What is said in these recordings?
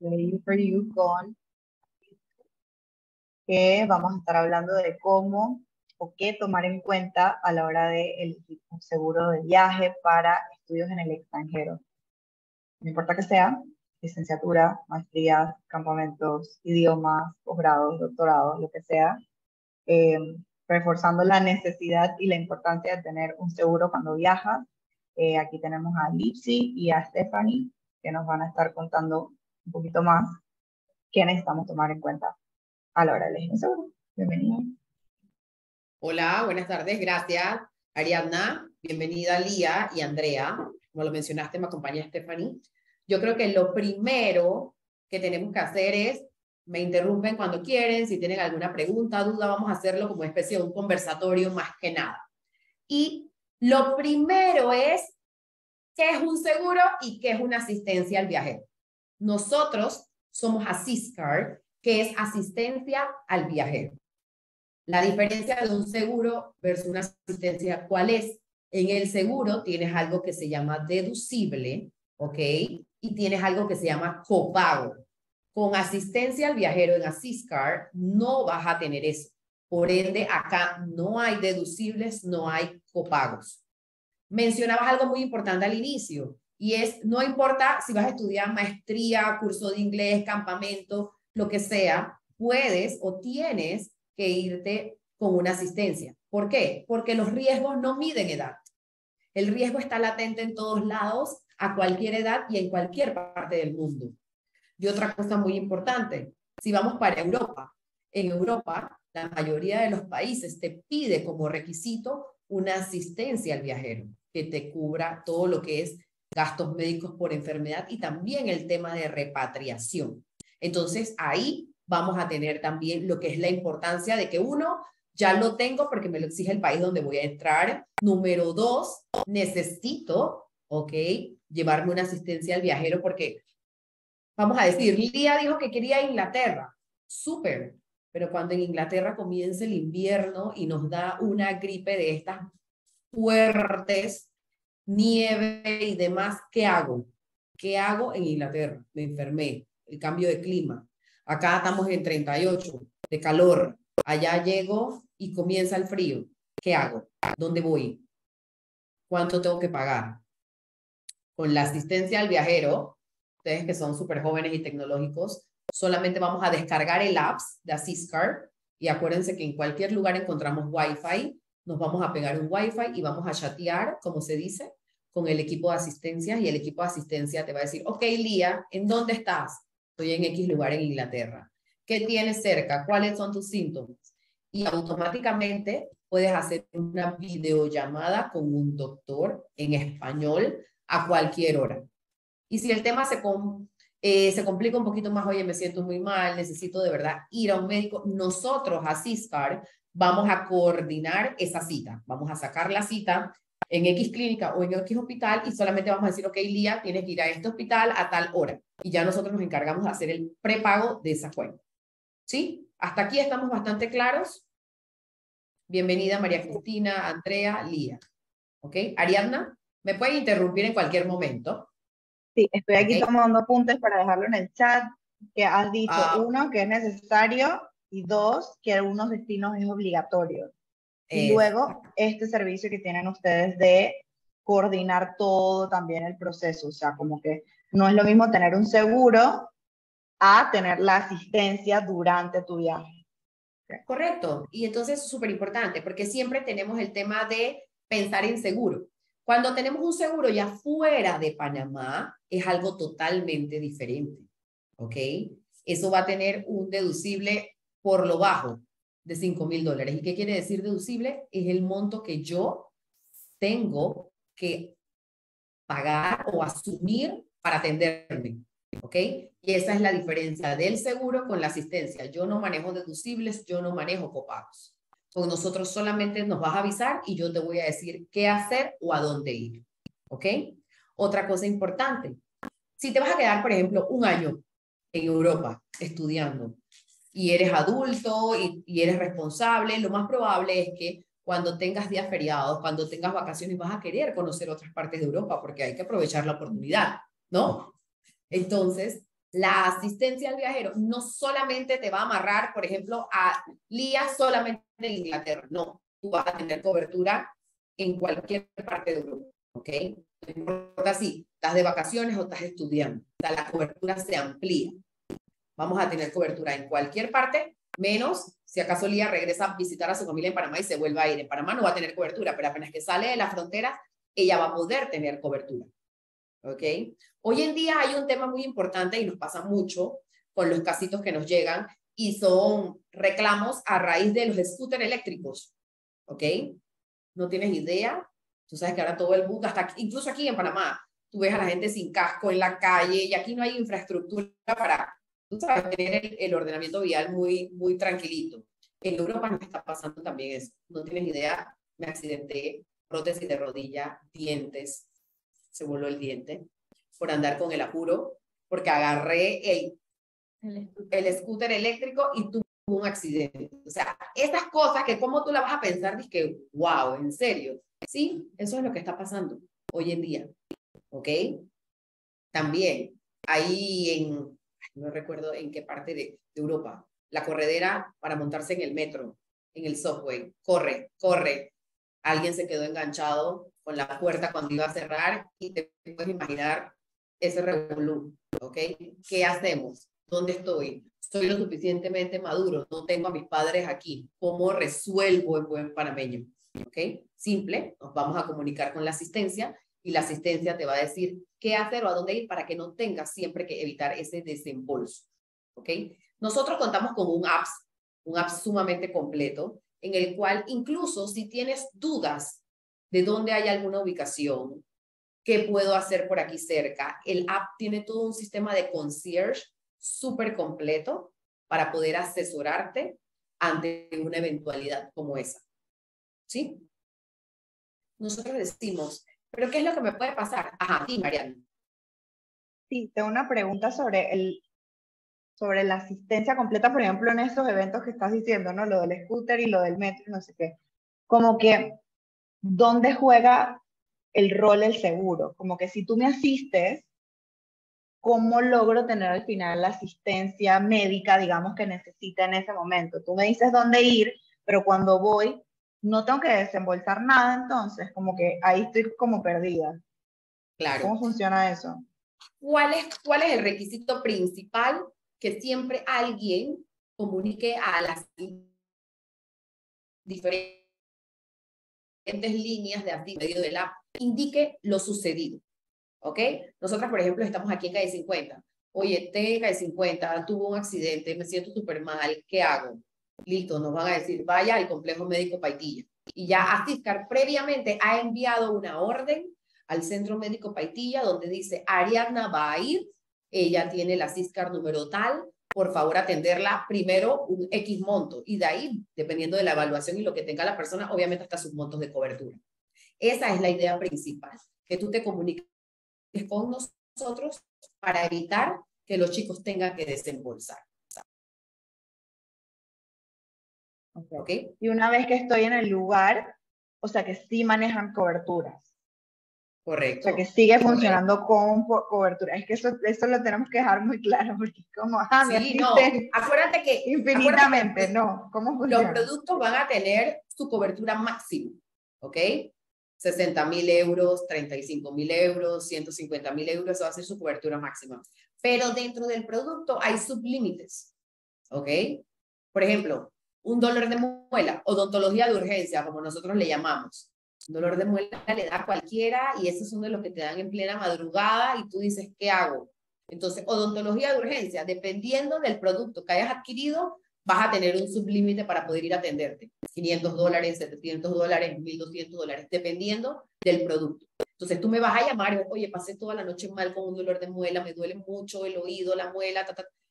Ready for You con que vamos a estar hablando de cómo o qué tomar en cuenta a la hora de elegir un seguro de viaje para estudios en el extranjero. No importa que sea, licenciatura, maestría, campamentos, idiomas, posgrados, doctorados, lo que sea, eh, reforzando la necesidad y la importancia de tener un seguro cuando viajas. Eh, aquí tenemos a Lipsy y a Stephanie que nos van a estar contando un poquito más qué necesitamos tomar en cuenta a la hora de elegir un seguro. Bienvenida. Hola, buenas tardes, gracias. Ariadna, bienvenida Lía y Andrea. Como lo mencionaste, me acompaña Stephanie. Yo creo que lo primero que tenemos que hacer es, me interrumpen cuando quieren, si tienen alguna pregunta, duda, vamos a hacerlo como especie de un conversatorio más que nada. Y lo primero es, ¿qué es un seguro y qué es una asistencia al viajero? Nosotros somos AssistCard, que es asistencia al viajero. La diferencia de un seguro versus una asistencia, ¿cuál es? En el seguro tienes algo que se llama deducible, ¿ok? Y tienes algo que se llama copago. Con asistencia al viajero en AssistCard no vas a tener eso. Por ende, acá no hay deducibles, no hay copagos. Mencionabas algo muy importante al inicio y es, no importa si vas a estudiar maestría, curso de inglés, campamento, lo que sea, puedes o tienes que irte con una asistencia. ¿Por qué? Porque los riesgos no miden edad. El riesgo está latente en todos lados, a cualquier edad y en cualquier parte del mundo. Y otra cosa muy importante, si vamos para Europa, en Europa la mayoría de los países te pide como requisito una asistencia al viajero que te cubra todo lo que es gastos médicos por enfermedad y también el tema de repatriación. Entonces ahí vamos a tener también lo que es la importancia de que uno, ya lo tengo porque me lo exige el país donde voy a entrar. Número dos, necesito, ¿ok? Llevarme una asistencia al viajero porque, vamos a decir, Lía dijo que quería Inglaterra. Súper. Pero cuando en Inglaterra comience el invierno y nos da una gripe de estas fuertes, nieve y demás, ¿qué hago? ¿Qué hago en Inglaterra? Me enfermé, el cambio de clima, Acá estamos en 38 de calor. Allá llego y comienza el frío. ¿Qué hago? ¿Dónde voy? ¿Cuánto tengo que pagar? Con la asistencia al viajero, ustedes que son súper jóvenes y tecnológicos, solamente vamos a descargar el apps de AssistCard y acuérdense que en cualquier lugar encontramos Wi-Fi, nos vamos a pegar un Wi-Fi y vamos a chatear, como se dice, con el equipo de asistencia y el equipo de asistencia te va a decir, ok, Lía, ¿en dónde estás? estoy en X lugar en Inglaterra. ¿Qué tienes cerca? ¿Cuáles son tus síntomas? Y automáticamente puedes hacer una videollamada con un doctor en español a cualquier hora. Y si el tema se, eh, se complica un poquito más, oye, me siento muy mal, necesito de verdad ir a un médico, nosotros a CISCAR vamos a coordinar esa cita. Vamos a sacar la cita en X clínica o en X hospital y solamente vamos a decir, ok, Lía, tienes que ir a este hospital a tal hora. Y ya nosotros nos encargamos de hacer el prepago de esa cuenta. ¿Sí? Hasta aquí estamos bastante claros. Bienvenida María Cristina, Andrea, Lía. ¿Ok? Ariadna, me pueden interrumpir en cualquier momento. Sí, estoy aquí tomando apuntes para dejarlo en el chat, que has dicho, ah. uno, que es necesario, y dos, que algunos destinos es obligatorio. Y luego, este servicio que tienen ustedes de coordinar todo también el proceso, o sea, como que no es lo mismo tener un seguro a tener la asistencia durante tu viaje. Correcto. Y entonces es súper importante porque siempre tenemos el tema de pensar en seguro. Cuando tenemos un seguro ya fuera de Panamá, es algo totalmente diferente. ¿Ok? Eso va a tener un deducible por lo bajo, de 5 mil dólares. ¿Y qué quiere decir deducible? Es el monto que yo tengo que pagar o asumir para atenderme. ¿Ok? Y esa es la diferencia del seguro con la asistencia. Yo no manejo deducibles, yo no manejo copagos. Con nosotros solamente nos vas a avisar y yo te voy a decir qué hacer o a dónde ir. ¿Ok? Otra cosa importante. Si te vas a quedar, por ejemplo, un año en Europa estudiando y eres adulto y, eres responsable, lo más probable es que cuando tengas días feriados, cuando tengas vacaciones, vas a querer conocer otras partes de Europa porque hay que aprovechar la oportunidad, ¿no? Entonces, La asistencia al viajero no solamente te va a amarrar, por ejemplo, a Lía solamente en Inglaterra, no, tú vas a tener cobertura en cualquier parte de Europa, ¿ok? No importa si estás de vacaciones o estás estudiando, la cobertura se amplía. Vamos a tener cobertura en cualquier parte, menos si acaso Lía regresa a visitar a su familia en Panamá y se vuelve a ir. En Panamá no va a tener cobertura, pero apenas que sale de la frontera, ella va a poder tener cobertura. ¿Ok? Hoy en día hay un tema muy importante y nos pasa mucho con los casitos que nos llegan y son reclamos a raíz de los scooters eléctricos. ¿Ok? No tienes idea. Tú sabes que ahora todo el mundo, hasta incluso aquí en Panamá, tú ves a la gente sin casco en la calle y aquí no hay infraestructura para, tú sabes, tener el, ordenamiento vial muy, muy tranquilito. En Europa nos está pasando también eso. No tienes idea, me accidenté, prótesis de rodilla, dientes, se voló el diente por andar con el apuro, porque agarré el, el scooter eléctrico y tuve un accidente. O sea, esas cosas que como tú la vas a pensar, dices que, wow, en serio. Sí, eso es lo que está pasando hoy en día. ¿Ok? También, ahí en, no recuerdo en qué parte de, Europa, la corredera para montarse en el metro, en el subway, corre, corre. Alguien se quedó enganchado con la puerta cuando iba a cerrar y te puedes imaginar ese revolú, ¿ok? ¿Qué hacemos? ¿Dónde estoy? Soy lo suficientemente maduro, no tengo a mis padres aquí. ¿Cómo resuelvo en buen panameño? ¿Ok? Simple, nos vamos a comunicar con la asistencia y la asistencia te va a decir qué hacer o a dónde ir para que no tengas siempre que evitar ese desembolso. ¿Ok? Nosotros contamos con un app, un app sumamente completo, en el cual incluso si tienes dudas de dónde hay alguna ubicación, qué puedo hacer por aquí cerca, el app tiene todo un sistema de concierge súper completo para poder asesorarte ante una eventualidad como esa. ¿Sí? Nosotros decimos, ¿pero qué es lo que me puede pasar? Ajá, sí, Mariana. Sí, tengo una pregunta sobre el sobre la asistencia completa, por ejemplo, en esos eventos que estás diciendo, ¿no? Lo del scooter y lo del metro, no sé qué. Como que, ¿dónde juega el rol del seguro? Como que si tú me asistes, ¿cómo logro tener al final la asistencia médica, digamos, que necesita en ese momento? Tú me dices dónde ir, pero cuando voy, no tengo que desembolsar nada, entonces, como que ahí estoy como perdida. Claro. ¿Cómo funciona eso? ¿Cuál es, cuál es el requisito principal? Que siempre alguien comunique a las diferentes líneas de medio de la indique lo sucedido. ¿Ok? Nosotras, por ejemplo, estamos aquí en calle 50. Oye, tengo calle 50, tuvo un accidente, me siento súper mal, ¿qué hago? Listo, nos van a decir, vaya al complejo médico Paitilla. Y ya Asiscar previamente ha enviado una orden al centro médico Paitilla donde dice, Ariadna va a ir, ella tiene la Ciscar número tal, por favor atenderla primero un X monto y de ahí, dependiendo de la evaluación y lo que tenga la persona, obviamente hasta sus montos de cobertura. Esa es la idea principal, que tú te comuniques con nosotros para evitar que los chicos tengan que desembolsar. Okay. Y una vez que estoy en el lugar, o sea que sí manejan coberturas. Correcto. O sea que sigue funcionando con cobertura. Es que eso, eso lo tenemos que dejar muy claro, porque como, ah, sí, no. Acuérdate que. Infinitamente, no. ¿Cómo funciona? Los productos van a tener su cobertura máxima, ¿ok? 60 mil euros, 35 mil euros, 150 mil euros, eso va a ser su cobertura máxima. Pero dentro del producto hay sublímites, ¿ok? Por ejemplo, un dolor de muela, odontología de urgencia, como nosotros le llamamos. Dolor de muela le da a cualquiera y ese es uno de los que te dan en plena madrugada y tú dices, ¿qué hago? Entonces, odontología de urgencia, dependiendo del producto que hayas adquirido, vas a tener un sublímite para poder ir a atenderte. 500 dólares, 700 dólares, 1200 dólares, dependiendo del producto. Entonces tú me vas a llamar y, oye, pasé toda la noche mal con un dolor de muela, me duele mucho el oído, la muela,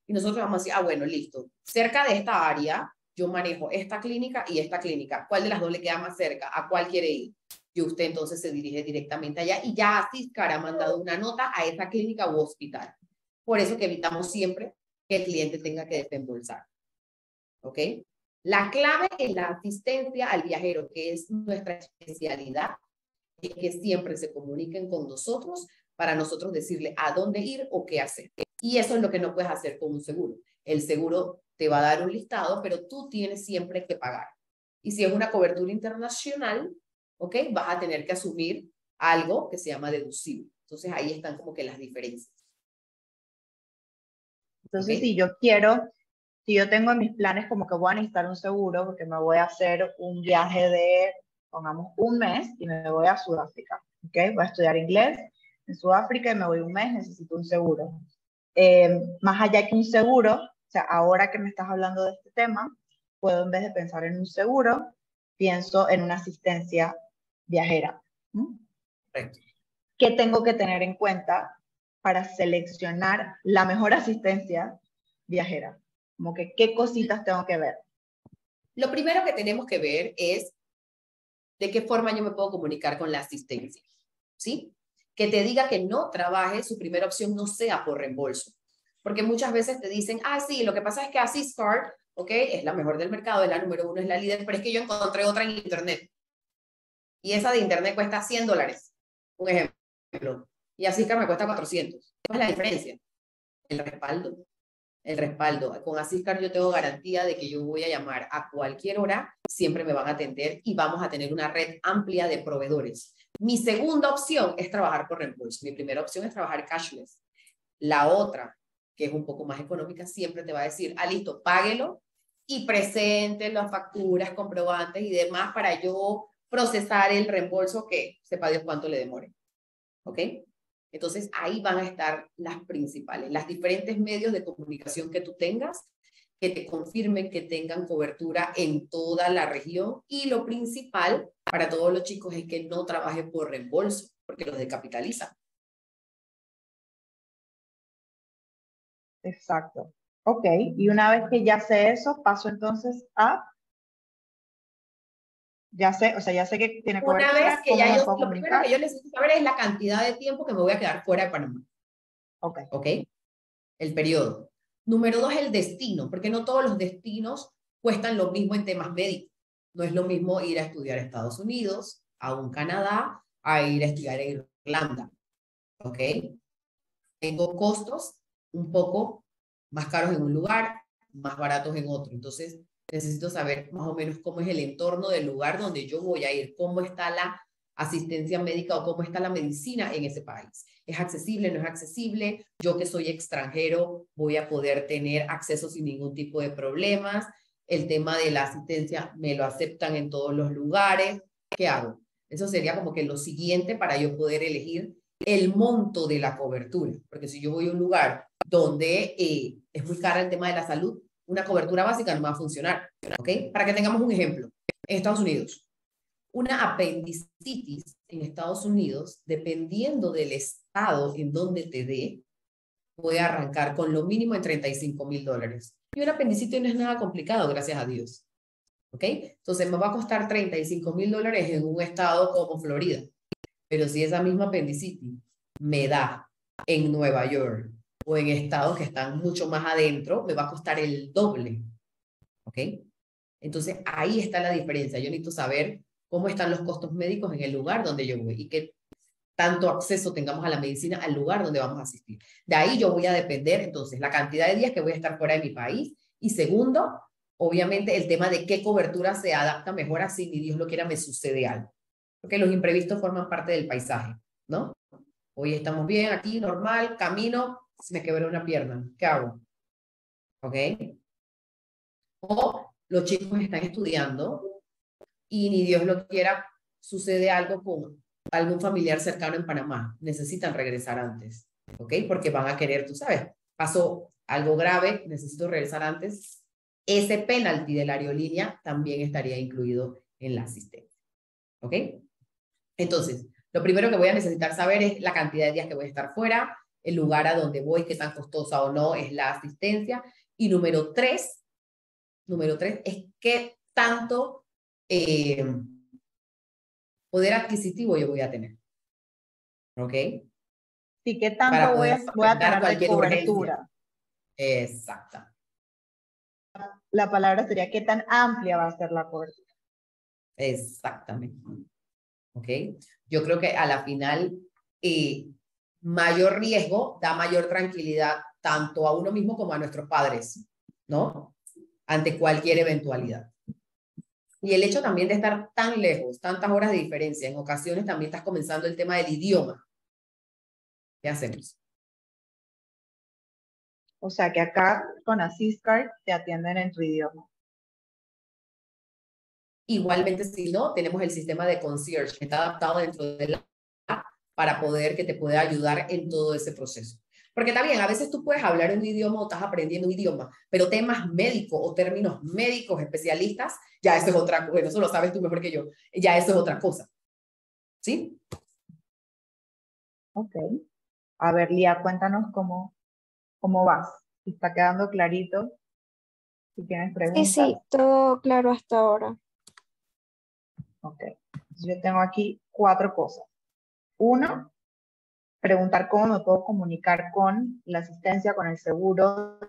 y nosotros vamos a decir, ah, bueno, listo. Cerca de esta área, yo manejo esta clínica y esta clínica. ¿Cuál de las dos le queda más cerca? ¿A cuál quiere ir? Y usted entonces se dirige directamente allá y ya así ha mandado una nota a esa clínica u hospital. Por eso que evitamos siempre que el cliente tenga que desembolsar. ¿Ok? La clave en la asistencia al viajero, que es nuestra especialidad, es que siempre se comuniquen con nosotros para nosotros decirle a dónde ir o qué hacer. Y eso es lo que no puedes hacer con un seguro. El seguro te va a dar un listado, pero tú tienes siempre que pagar. Y si es una cobertura internacional, ¿ok? Vas a tener que asumir algo que se llama deducible. Entonces ahí están como que las diferencias. Entonces, si yo quiero, si yo tengo en mis planes como que voy a necesitar un seguro porque me voy a hacer un viaje de, pongamos, un mes y me voy a Sudáfrica, ¿ok? Voy a estudiar inglés en Sudáfrica y me voy un mes, necesito un seguro. Eh, más allá que un seguro, o sea, ahora que me estás hablando de este tema, puedo en vez de pensar en un seguro, pienso en una asistencia viajera. ¿Qué tengo que tener en cuenta para seleccionar la mejor asistencia viajera? Como que, ¿qué cositas tengo que ver? Lo primero que tenemos que ver es de qué forma yo me puedo comunicar con la asistencia. ¿Sí? Que te diga que no trabaje, su primera opción no sea por reembolso. Porque muchas veces te dicen, ah, sí, lo que pasa es que AssistCard, ok, es la mejor del mercado, es la número uno, es la líder, pero es que yo encontré otra en Internet. Y esa de Internet cuesta 100 dólares, un ejemplo. Y Assistcard me cuesta 400. ¿Cuál es la diferencia? El respaldo. El respaldo. Con Assistcard yo tengo garantía de que yo voy a llamar a cualquier hora, siempre me van a atender y vamos a tener una red amplia de proveedores. Mi segunda opción es trabajar por reembolso. Mi primera opción es trabajar cashless. La otra, que es un poco más económica, siempre te va a decir, ah, listo, páguelo y presente las facturas, comprobantes y demás para yo procesar el reembolso que sepa Dios cuánto le demore. ¿Ok? Entonces ahí van a estar las principales, las diferentes medios de comunicación que tú tengas que te confirmen que tengan cobertura en toda la región y lo principal para todos los chicos es que no trabajen por reembolso porque los decapitalizan. Exacto. Ok, y una vez que ya sé eso, paso entonces a ya sé, o sea, ya sé que tiene Una vez que ya yo, lo primero que yo necesito saber es la cantidad de tiempo que me voy a quedar fuera de Panamá. Ok. Ok. El periodo. Número dos, el destino, porque no todos los destinos cuestan lo mismo en temas médicos. No es lo mismo ir a estudiar a Estados Unidos, a un Canadá, a ir a estudiar a Irlanda. ¿Ok? Tengo costos un poco más caros en un lugar, más baratos en otro. Entonces, necesito saber más o menos cómo es el entorno del lugar donde yo voy a ir, cómo está la asistencia médica o cómo está la medicina en ese país. ¿Es accesible? ¿No es accesible? Yo que soy extranjero voy a poder tener acceso sin ningún tipo de problemas. El tema de la asistencia me lo aceptan en todos los lugares. ¿Qué hago? Eso sería como que lo siguiente para yo poder elegir el monto de la cobertura. Porque si yo voy a un lugar donde eh, es muy cara el tema de la salud, una cobertura básica no va a funcionar. ¿Ok? Para que tengamos un ejemplo. En Estados Unidos, una apendicitis en Estados Unidos, dependiendo del estado en donde te dé, puede arrancar con lo mínimo en 35 mil dólares. Y una apendicitis no es nada complicado, gracias a Dios. ¿Ok? Entonces me va a costar 35 mil dólares en un estado como Florida. Pero si esa misma apendicitis me da en Nueva York, o en estados que están mucho más adentro, me va a costar el doble. ¿Ok? Entonces ahí está la diferencia. Yo necesito saber cómo están los costos médicos en el lugar donde yo voy y qué tanto acceso tengamos a la medicina al lugar donde vamos a asistir. De ahí yo voy a depender entonces la cantidad de días que voy a estar fuera de mi país y segundo, obviamente el tema de qué cobertura se adapta mejor a si ni Dios lo quiera me sucede algo. Porque los imprevistos forman parte del paisaje, ¿no? Hoy estamos bien aquí, normal, camino, se me quebró una pierna, ¿qué hago? ¿Ok? O los chicos están estudiando y ni Dios lo quiera, sucede algo con algún familiar cercano en Panamá. Necesitan regresar antes, ¿ok? Porque van a querer, tú sabes, pasó algo grave, necesito regresar antes. Ese penalti de la aerolínea también estaría incluido en la asistencia, ¿ok? Entonces, lo primero que voy a necesitar saber es la cantidad de días que voy a estar fuera, el lugar a donde voy, qué tan costosa o no es la asistencia. Y número tres, número tres es qué tanto eh, poder adquisitivo yo voy a tener. ¿Ok? Sí, qué tanto voy a, voy a tener de cobertura. Exacto. La palabra sería qué tan amplia va a ser la cobertura. Exactamente. ¿Ok? Yo creo que a la final, eh, mayor riesgo da mayor tranquilidad tanto a uno mismo como a nuestros padres, ¿no? Ante cualquier eventualidad. Y el hecho también de estar tan lejos, tantas horas de diferencia, en ocasiones también estás comenzando el tema del idioma. ¿Qué hacemos? O sea que acá con Assistcard te atienden en tu idioma. Igualmente, si no, tenemos el sistema de concierge que está adaptado dentro de la para poder que te pueda ayudar en todo ese proceso. Porque también a veces tú puedes hablar un idioma o estás aprendiendo un idioma, pero temas médicos o términos médicos especialistas, ya eso es otra cosa, bueno, eso lo sabes tú mejor que yo, ya eso es otra cosa. ¿Sí? Ok. A ver, Lía, cuéntanos cómo, cómo vas. Si está quedando clarito. Si tienes preguntas. Sí, sí, todo claro hasta ahora. Ok. Yo tengo aquí cuatro cosas. Uno, preguntar cómo me puedo comunicar con la asistencia, con el seguro,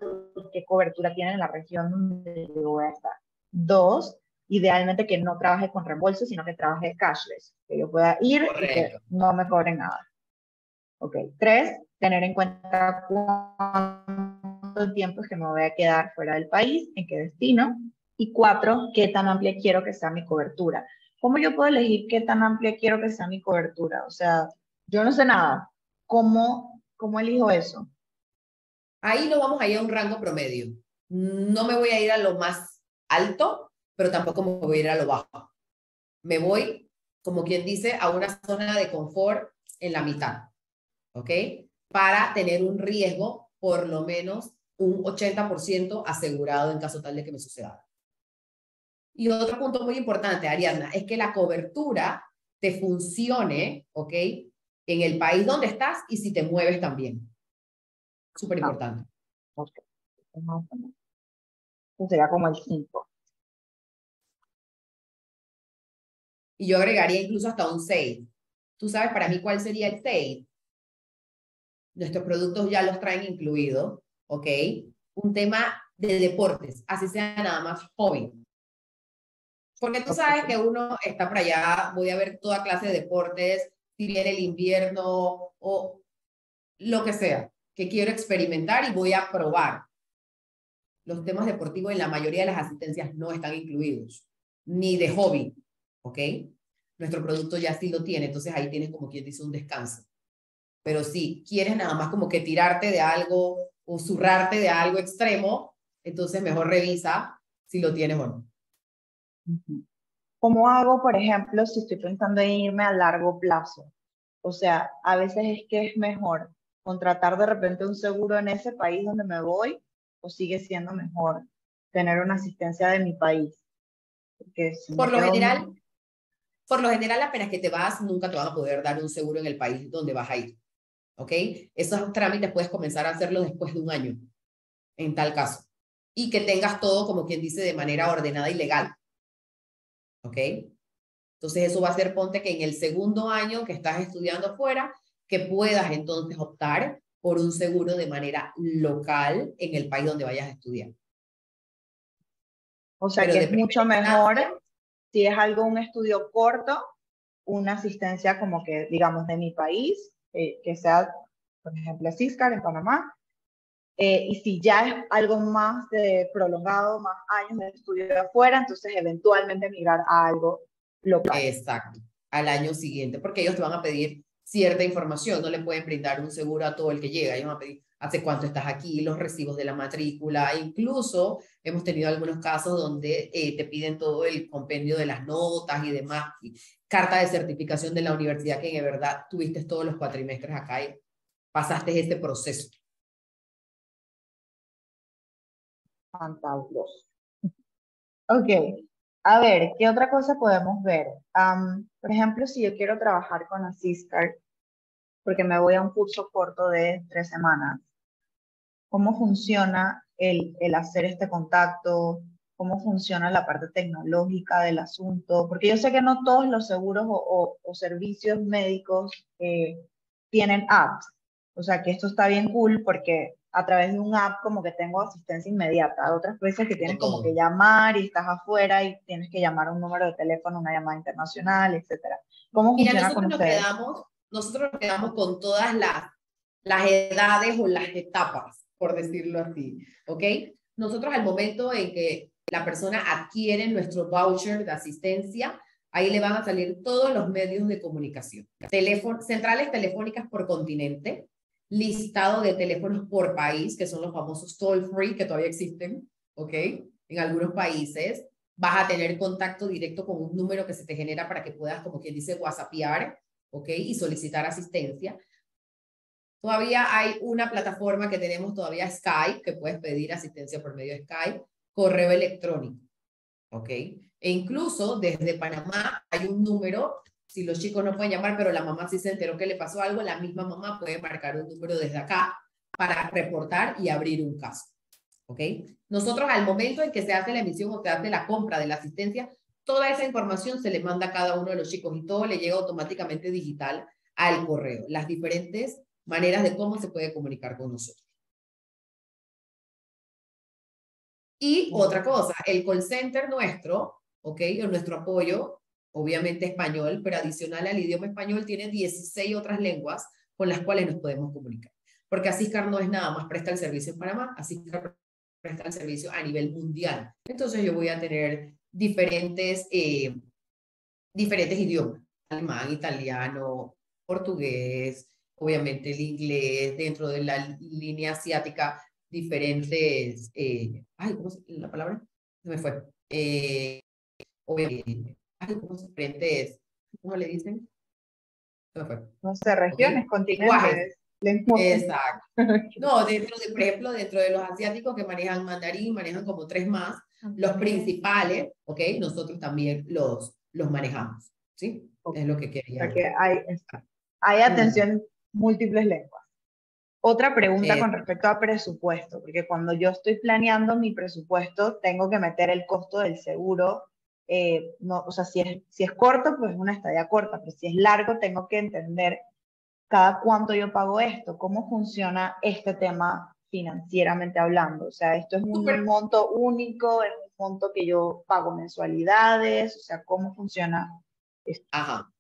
qué cobertura tiene en la región donde yo voy a estar. Dos, idealmente que no trabaje con reembolso, sino que trabaje cashless, que yo pueda ir y que no me cobren nada. Ok. Tres, tener en cuenta cuánto tiempo es que me voy a quedar fuera del país, en qué destino. Y cuatro, qué tan amplia quiero que sea mi cobertura. ¿Cómo yo puedo elegir qué tan amplia quiero que sea mi cobertura? O sea, yo no sé nada. ¿Cómo, cómo elijo eso? Ahí no vamos a ir a un rango promedio. No me voy a ir a lo más alto, pero tampoco me voy a ir a lo bajo. Me voy, como quien dice, a una zona de confort en la mitad. ¿Ok? Para tener un riesgo, por lo menos un 80% asegurado en caso tal de que me suceda. Y otro punto muy importante, Ariadna, es que la cobertura te funcione, ¿ok? En el país donde estás y si te mueves también. Súper importante. Ok. sería como el 5. Y yo agregaría incluso hasta un 6. ¿Tú sabes para mí cuál sería el 6? Nuestros productos ya los traen incluidos, ¿ok? Un tema de deportes, así sea nada más hobby. Porque tú sabes que uno está por allá, voy a ver toda clase de deportes, si viene el invierno o lo que sea, que quiero experimentar y voy a probar. Los temas deportivos en la mayoría de las asistencias no están incluidos, ni de hobby, ¿ok? Nuestro producto ya sí lo tiene, entonces ahí tienes como quien dice un descanso. Pero si quieres nada más como que tirarte de algo o zurrarte de algo extremo, entonces mejor revisa si lo tienes o no. ¿Cómo hago, por ejemplo, si estoy pensando en irme a largo plazo? O sea, a veces es que es mejor contratar de repente un seguro en ese país donde me voy o sigue siendo mejor tener una asistencia de mi país. por lo general, por lo general, apenas que te vas, nunca te van a poder dar un seguro en el país donde vas a ir. ¿Ok? Esos trámites puedes comenzar a hacerlo después de un año, en tal caso. Y que tengas todo, como quien dice, de manera ordenada y legal. ¿Ok? Entonces eso va a ser, ponte que en el segundo año que estás estudiando afuera, que puedas entonces optar por un seguro de manera local en el país donde vayas a estudiar. O sea que es mucho mejor si es algo, un estudio corto, una asistencia como que, digamos, de mi país, eh, que sea, por ejemplo, CISCAR en Panamá, eh, y si ya es algo más de prolongado, más años de estudio de afuera, entonces eventualmente migrar a algo local. Exacto, al año siguiente, porque ellos te van a pedir cierta información, no le pueden brindar un seguro a todo el que llega, ellos van a pedir hace cuánto estás aquí, los recibos de la matrícula, incluso hemos tenido algunos casos donde eh, te piden todo el compendio de las notas y demás, carta de certificación de la universidad que de verdad tuviste todos los cuatrimestres acá y pasaste este proceso. Fantástico. Ok, a ver, ¿qué otra cosa podemos ver? por ejemplo, si yo quiero trabajar con Assiscard, porque me voy a un curso corto de tres semanas, ¿cómo funciona el, hacer este contacto? ¿Cómo funciona la parte tecnológica del asunto? Porque yo sé que no todos los seguros o, o, servicios médicos eh, tienen apps. O sea, que esto está bien cool porque a través de un app como que tengo asistencia inmediata. Otras veces que tienes como que llamar y estás afuera y tienes que llamar a un número de teléfono, una llamada internacional, etcétera. ¿Cómo funciona con ustedes? Quedamos, nosotros nos quedamos con todas las, las edades o las etapas, por decirlo así, ¿ok? Nosotros al momento en que la persona adquiere nuestro voucher de asistencia, ahí le van a salir todos los medios de comunicación. Teléfono, centrales telefónicas por continente, listado de teléfonos por país, que son los famosos toll free que todavía existen, ¿ok? En algunos países. Vas a tener contacto directo con un número que se te genera para que puedas, como quien dice, whatsappear, ¿ok? Y solicitar asistencia. Todavía hay una plataforma que tenemos todavía Skype, que puedes pedir asistencia por medio de Skype, correo electrónico, ¿ok? E incluso desde Panamá hay un número, si los chicos no pueden llamar, pero la mamá sí se enteró que le pasó algo, la misma mamá puede marcar un número desde acá para reportar y abrir un caso, ¿ok? Nosotros al momento en que se hace la emisión o se hace la compra de la asistencia, toda esa información se le manda a cada uno de los chicos y todo le llega automáticamente digital al correo, las diferentes maneras de cómo se puede comunicar con nosotros. Y otra cosa, el call center nuestro, ¿ok? O nuestro apoyo, obviamente español, pero adicional al idioma español, tiene 16 otras lenguas con las cuales nos podemos comunicar. Porque Asiscar no es nada más presta el servicio en Panamá, Asiscar presta el servicio a nivel mundial. Entonces yo voy a tener diferentes, eh, diferentes idiomas, alemán, italiano, portugués, obviamente el inglés, dentro de la línea asiática, diferentes, eh, ay, ¿cómo es la palabra? Se me fue. Eh, obviamente, ¿cómo diferentes, ¿cómo le dicen? No sé, regiones, continentes. Exacto. No, dentro de, por ejemplo, dentro de los asiáticos que manejan mandarín, manejan como tres más, los principales, ¿ok? Nosotros también los, los manejamos, ¿sí? Es lo que quería. O que hay, hay atención múltiples lenguas. Otra pregunta con respecto a presupuesto, porque cuando yo estoy planeando mi presupuesto, tengo que meter el costo del seguro. Eh, no, o sea, si es, si es corto, pues una estadía corta, pero si es largo, tengo que entender cada cuánto yo pago esto, cómo funciona este tema financieramente hablando. O sea, esto es un monto único, es un monto que yo pago mensualidades, o sea, cómo funciona esto. Ajá.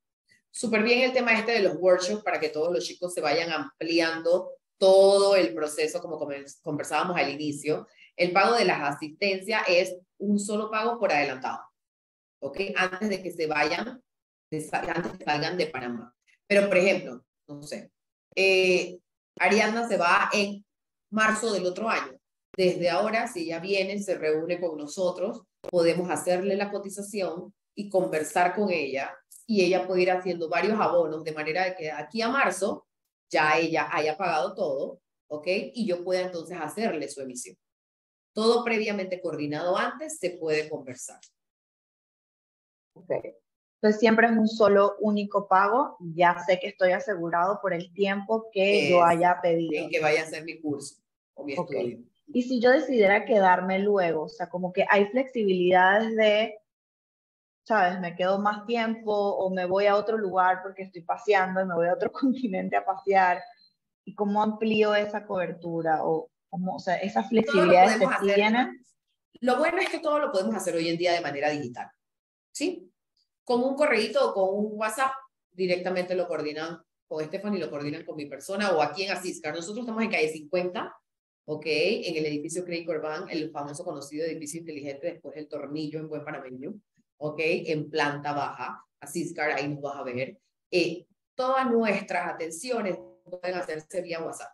Súper bien el tema este de los workshops para que todos los chicos se vayan ampliando todo el proceso, como conversábamos al inicio. El pago de las asistencias es un solo pago por adelantado, ¿ok? Antes de que se vayan, antes de salgan de Panamá. Pero, por ejemplo, no sé, eh, Ariadna se va en marzo del otro año. Desde ahora, si ella viene, se reúne con nosotros, podemos hacerle la cotización y conversar con ella y ella puede ir haciendo varios abonos de manera de que aquí a marzo ya ella haya pagado todo, ¿ok? Y yo pueda entonces hacerle su emisión. Todo previamente coordinado antes se puede conversar. Entonces siempre es un solo único pago. Ya sé que estoy asegurado por el tiempo que yo haya pedido. En que vaya a hacer mi curso o mi estudio. Y si yo decidiera quedarme luego, o sea, como que hay flexibilidades de ¿sabes? Me quedo más tiempo o me voy a otro lugar porque estoy paseando y me voy a otro continente a pasear. ¿Y cómo amplío esa cobertura o, cómo, o sea, esa flexibilidad que tienen? Lo bueno es que todo lo podemos hacer hoy en día de manera digital. ¿Sí? Con un correíto o con un WhatsApp directamente lo coordinan con Stephanie, lo coordinan con mi persona o aquí en Asiscar. Nosotros estamos en calle 50, ¿ok? En el edificio Credit Bank, el famoso conocido edificio inteligente después del tornillo en Buen Panameño. ¿ok? En planta baja, que ahí nos vas a ver. Eh, todas nuestras atenciones pueden hacerse vía WhatsApp.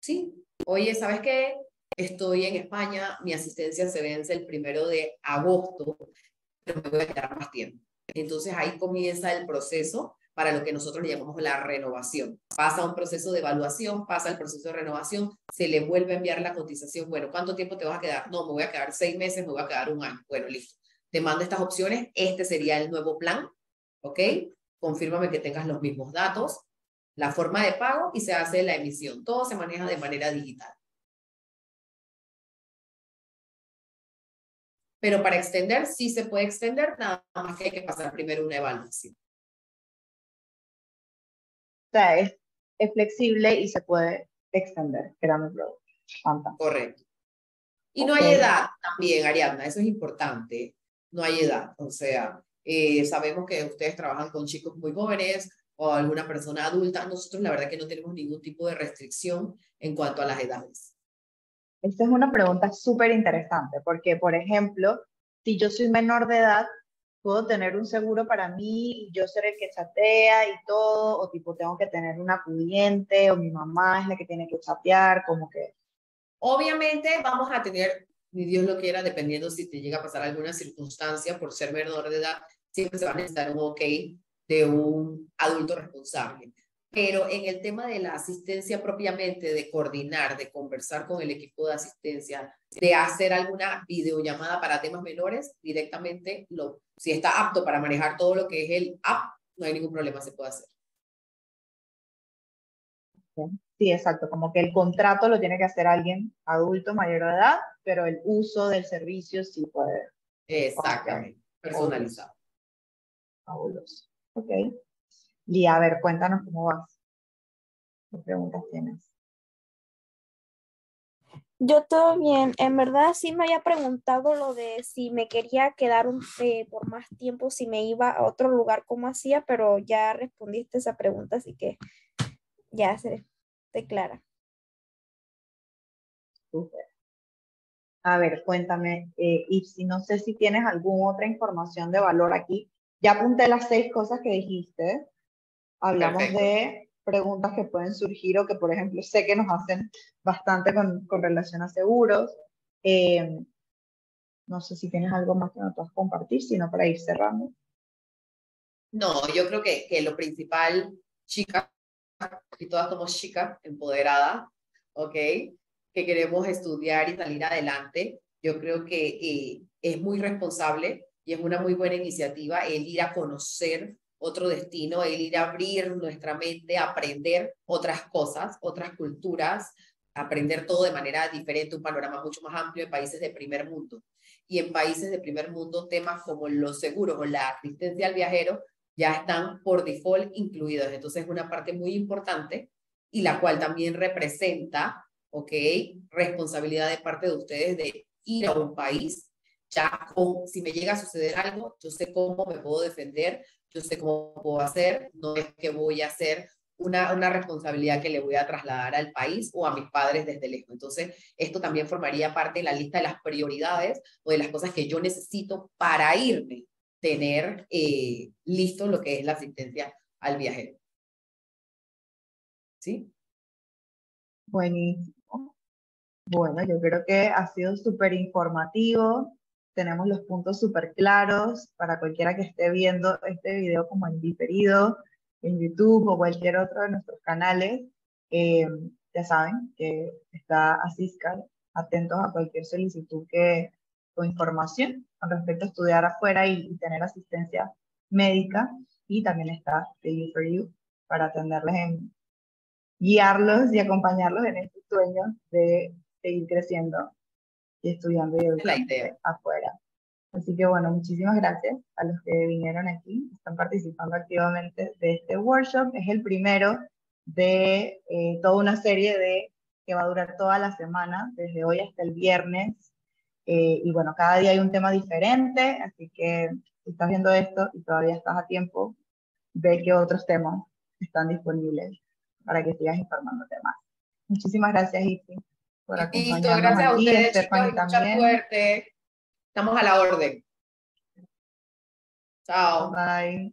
¿Sí? Oye, ¿sabes qué? Estoy en España, mi asistencia se vence el primero de agosto, Entonces ahí comienza el proceso para lo que nosotros llamamos la renovación. Pasa un proceso de evaluación, pasa el proceso de renovación, se le vuelve a enviar la cotización. Bueno, ¿cuánto tiempo te vas a quedar? No, me voy a quedar seis meses, me voy a quedar un año. Bueno, listo te mando estas opciones, este sería el nuevo plan, ¿ok? Confírmame que tengas los mismos datos, la forma de pago y se hace la emisión. Todo se maneja de manera digital. Pero para extender, sí se puede extender, nada más que hay que pasar primero una evaluación. O sea, es, flexible y se puede extender, Correcto. Y no hay edad también, Ariadna, eso es importante no hay edad. O sea, eh, sabemos que ustedes trabajan con chicos muy jóvenes o alguna persona adulta. Nosotros la verdad que no tenemos ningún tipo de restricción en cuanto a las edades. Esta es una pregunta súper interesante, porque, por ejemplo, si yo soy menor de edad, puedo tener un seguro para mí, yo ser el que chatea y todo, o tipo tengo que tener un acudiente, o mi mamá es la que tiene que chatear, como que... Obviamente vamos a tener, ni Dios lo quiera, dependiendo si te llega a pasar alguna circunstancia por ser menor de edad, siempre se va a necesitar un ok de un adulto responsable. Pero en el tema de la asistencia propiamente, de coordinar, de conversar con el equipo de asistencia, de hacer alguna videollamada para temas menores, directamente, lo, si está apto para manejar todo lo que es el app, no hay ningún problema, se puede hacer. Sí, exacto, como que el contrato lo tiene que hacer alguien adulto, mayor de edad, pero el uso del servicio sí puede. Exactamente, personalizado. Fabuloso. Ok. Y a ver, cuéntanos cómo vas. ¿Qué preguntas tienes? Yo todo bien. En verdad sí me había preguntado lo de si me quería quedar un, eh, por más tiempo, si me iba a otro lugar, cómo hacía, pero ya respondiste esa pregunta, así que ya se estoy clara. Súper. A ver, cuéntame, eh, y si no sé si tienes alguna otra información de valor aquí. Ya apunté las seis cosas que dijiste. Hablamos de preguntas que pueden surgir o que, por ejemplo, sé que nos hacen bastante con, con relación a seguros. Eh, no sé si tienes algo más que nos puedas compartir, sino para ir cerrando. No, yo creo que, que lo principal, chica, y todas somos chicas, empoderadas, ¿ok? Que queremos estudiar y salir adelante. Yo creo que eh, es muy responsable y es una muy buena iniciativa el ir a conocer otro destino, el ir a abrir nuestra mente, aprender otras cosas, otras culturas, aprender todo de manera diferente, un panorama mucho más amplio en países de primer mundo. Y en países de primer mundo, temas como los seguros o la asistencia al viajero ya están por default incluidos. Entonces, es una parte muy importante y la cual también representa, ¿ok? Responsabilidad de parte de ustedes de ir a un país ya con, si me llega a suceder algo, yo sé cómo me puedo defender, yo sé cómo puedo hacer, no es que voy a hacer una, una responsabilidad que le voy a trasladar al país o a mis padres desde lejos. Entonces, esto también formaría parte de la lista de las prioridades o de las cosas que yo necesito para irme, tener eh, listo lo que es la asistencia al viajero. ¿Sí? Buenísimo. Bueno, yo creo que ha sido súper informativo tenemos los puntos súper claros para cualquiera que esté viendo este video como en diferido, en YouTube o cualquier otro de nuestros canales. Eh, ya saben que está Asiscar, atentos a cualquier solicitud que, o información con respecto a estudiar afuera y, tener asistencia médica. Y también está The for You para atenderles en guiarlos y acompañarlos en este sueño de seguir creciendo y estudiando y educando afuera. Así que bueno, muchísimas gracias a los que vinieron aquí, están participando activamente de este workshop. Es el primero de eh, toda una serie de que va a durar toda la semana, desde hoy hasta el viernes. Eh, y bueno, cada día hay un tema diferente, así que si estás viendo esto y todavía estás a tiempo, ve qué otros temas están disponibles para que sigas informándote más. Muchísimas gracias, Isi por acompañarnos gracias a ustedes, chicos, mucha suerte. Estamos a la orden. Chao. Bye.